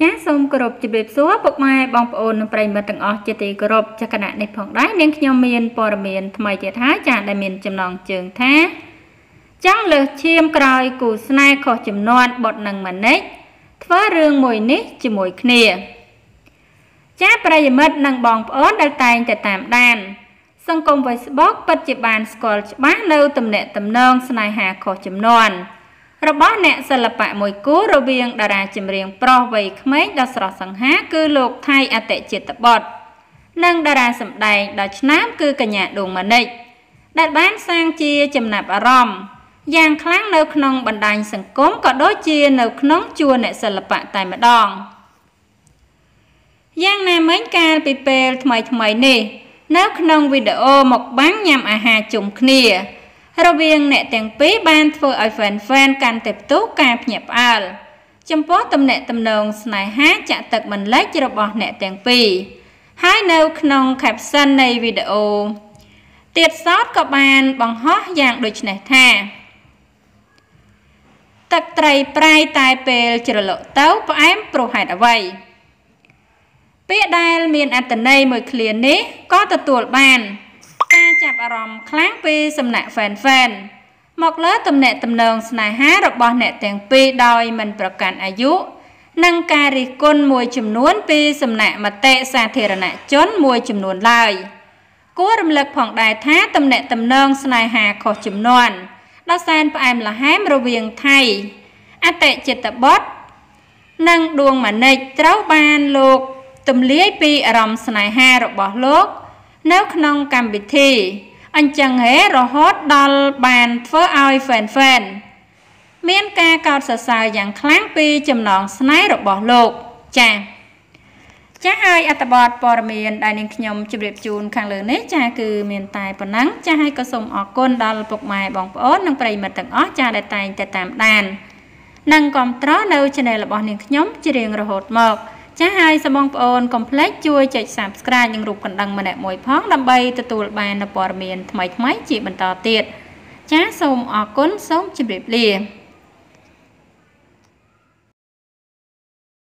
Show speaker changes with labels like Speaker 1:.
Speaker 1: ចាសសូមគោរពជម្រាបសួរពុកម៉ែបងប្អូននិងប្រិយមិត្តទាំងអស់ជាទីគោរពចកណៈនេះផងដែរនាងខ្ញុំមានព័ត៌មានថ្មីទៀតហើយចាដែលមានចំណងជើងថាចង់លើសឈាមក្រោយគូស្នេហ៍ខុសចំនួនបុតនឹងម៉ានិចធ្វើរឿងមួយនេះជាមួយគ្នា ចាប្រិយមិត្តនិងបងប្អូនដែលតែងតែតាមដាន សង្គម Facebook ពិតជាបានស្គាល់ច្បាស់នៅទំនាក់ទំនងស្នេហាខុសចំនួន របស់អ្នកសិល្បៈមួយគូរវាងតារាចម្រៀងប្រុសវ័យក្មេងដ៏ស្រស់សង្ហាគឺលោកថៃអតិជាតិបុត្រនិងតារាសម្ដែងដ៏ឆ្នើមគឺកញ្ញាដួងម៉ានិច ដែលបានសាងជាចំណាប់អារម្មណ៍យ៉ាងខ្លាំងនៅក្នុងបណ្ដាញសង្គមក៏ដូចជានៅក្នុងជួរអ្នកសិល្បៈតែម្ដងយ៉ាងណាមិញកាលពីពេលថ្មីថ្មីនេះ នៅក្នុងវីដេអូមកបាំងញ៉ាំអាហារជុំគ្នា រវាងអ្នកទាំងពីរបានធ្វើឲ្យ fan fan កាន់តែផ្ទុះការភ្ញាក់ផ្អើលចំពោះទំនាក់ទំនងស្នេហាចាក់ទឹកមិនលិចរបស់អ្នកទាំងពីរហើយនៅក្នុង caption នៃវីដេអូទៀតសោតក៏បានបង្ហោះយ៉ាងដូចនេះថាទឹកត្រីប្រៃតែពេលជ្រលក់ទៅផ្អែមព្រោះហេតុអ្វីពាក្យដែលមានអត្ថន័យមួយឃ្លានេះក៏ទទួលបានការ ចាប់អារម្មណ៍ខ្លាំងពីសំណាក់ fan fan មកលើទំនាក់ទំនងស្នេហារបស់អ្នកទាំងពីរដោយមិនប្រកាន់អាយុនិងការរិះគន់មួយចំនួនពីសំណាក់មតិសាធារណជនមួយចំនួនឡើយគួររំលឹកផងដែរថាទំនាក់ទំនងស្នេហាខុសចំនួនដ៏សែនផ្អែមល្ហែមរវាងថៃអតិចិត្តបុត្រនិងដួងម៉ានិចត្រូវបានលោកទម្លាយពីអារម្មណ៍ស្នេហារបស់លោក នៅក្នុងកម្មវិធីអញ្ចឹងហេរហូតដល់បានធ្វើឲ្យ fan fan មានការកោតសរសើរយ៉ាងខ្លាំងពីចំណងស្នេហ៍របស់លោកចា៎ចា៎ហើយអត្ថបទព័ត៌មានដែលនាងខ្ញុំជម្រាបជូនខាងលើនេះចា៎គឺមានតែប៉ុណ្ណឹងចា៎ហើយក៏សូមអរគុណដល់ពុកម៉ែបងប្អូននិងប្រិយមិត្តទាំងអស់ចា៎ដែលតែងតែតាមដាន និងគាំទ្រនៅ Channel របស់នាងខ្ញុំជារៀងរហូតមក ចា៎ហើយសូមបងប្អូនកុំភ្លេចជួយចុច Subscribe និងរូបកណ្ដឹងម្នាក់មួយផងដើម្បីទទួលបាននូវព័ត៌មានថ្មីៗជាបន្តទៀតចា៎សូមអរគុណសូមជម្រាបលា